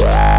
Wow.